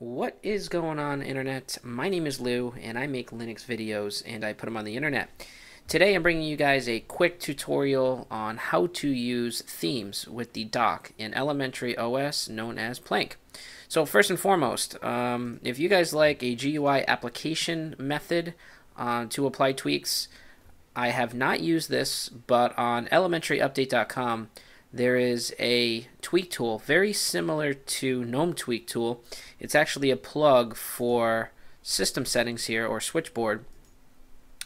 What is going on internet? My name is Lou and I make Linux videos and I put them on the internet. Today I'm bringing you guys a quick tutorial on how to use themes with the dock in elementary OS known as Plank. So first and foremost, um, if you guys like a GUI application method uh, to apply tweaks, I have not used this, but on elementaryupdate.com there is a tweak tool very similar to GNOME tweak tool. It's actually a plug for system settings here or switchboard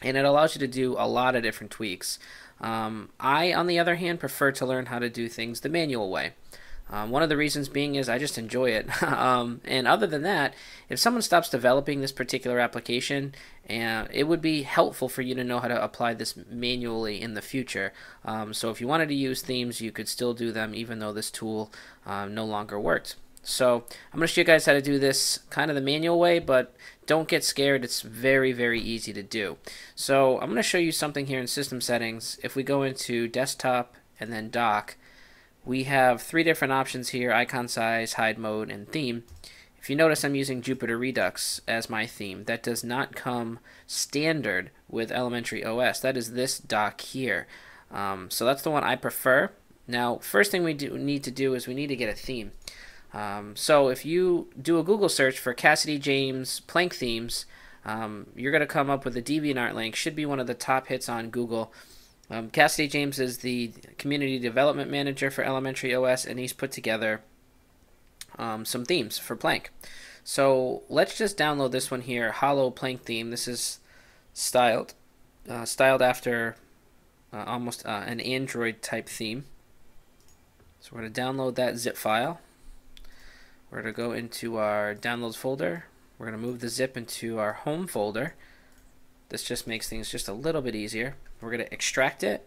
and it allows you to do a lot of different tweaks. Um, I, on the other hand, prefer to learn how to do things the manual way. Um, one of the reasons being is I just enjoy it. um, and other than that, if someone stops developing this particular application, and it would be helpful for you to know how to apply this manually in the future. Um, so if you wanted to use themes, you could still do them even though this tool um, no longer worked. So I'm going to show you guys how to do this kind of the manual way, but don't get scared. It's very, very easy to do. So I'm going to show you something here in system settings. If we go into desktop and then dock, we have three different options here, icon size, hide mode, and theme. If you notice, I'm using Jupiter Redux as my theme. That does not come standard with Elementary OS. That is this dock here. Um, so that's the one I prefer. Now, first thing we do need to do is we need to get a theme. Um, so if you do a Google search for Cassidy James Plank themes, um, you're going to come up with a DeviantArt link. Should be one of the top hits on Google. Um, Cassidy James is the community development manager for Elementary OS, and he's put together um, some themes for Plank. So let's just download this one here, Holo Plank theme. This is styled uh, styled after uh, almost uh, an Android type theme. So we're going to download that zip file. We're going to go into our downloads folder. We're going to move the zip into our home folder. This just makes things just a little bit easier. We're going to extract it.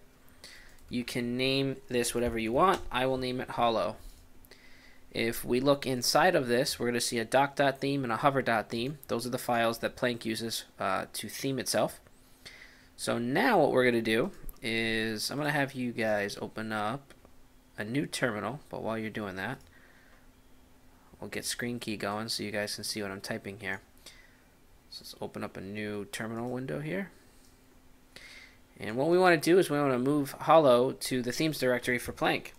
You can name this whatever you want. I will name it holo. If we look inside of this, we're going to see a dock.theme and a hover.theme. Those are the files that Plank uses uh, to theme itself. So now what we're going to do is I'm going to have you guys open up a new terminal, but while you're doing that, We'll get Screenkey going so you guys can see what I'm typing here. So let's open up a new terminal window here. And what we want to do is we want to move Holo to the themes directory for Plank.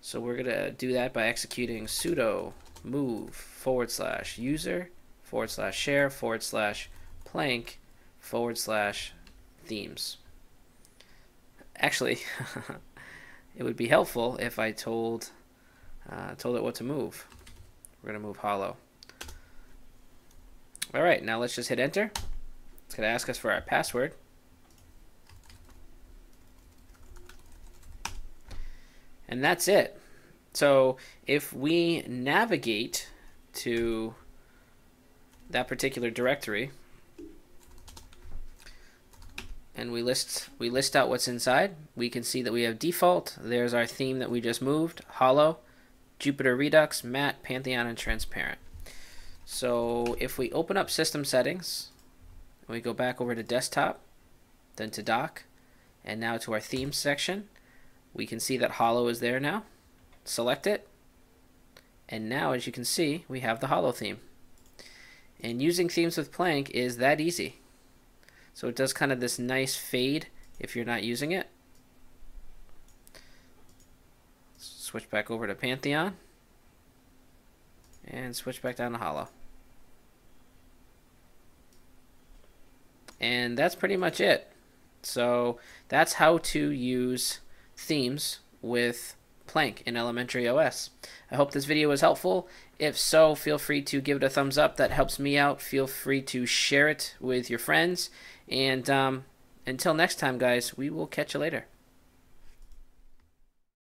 So we're going to do that by executing sudo move forward slash user forward slash share forward slash plank forward slash themes. Actually, it would be helpful if I told uh, told it what to move. We're going to move holo. All right, now let's just hit enter. It's going to ask us for our password. And that's it. So if we navigate to that particular directory and we list we list out what's inside, we can see that we have default. There's our theme that we just moved, holo. Jupiter Redux, Matte, Pantheon, and Transparent. So if we open up System Settings, we go back over to Desktop, then to Dock, and now to our Themes section, we can see that Holo is there now. Select it, and now as you can see, we have the Holo theme. And using themes with Plank is that easy. So it does kind of this nice fade if you're not using it. switch back over to Pantheon, and switch back down to Holo. And that's pretty much it. So that's how to use themes with Plank in Elementary OS. I hope this video was helpful. If so, feel free to give it a thumbs up. That helps me out. Feel free to share it with your friends. And um, until next time, guys, we will catch you later.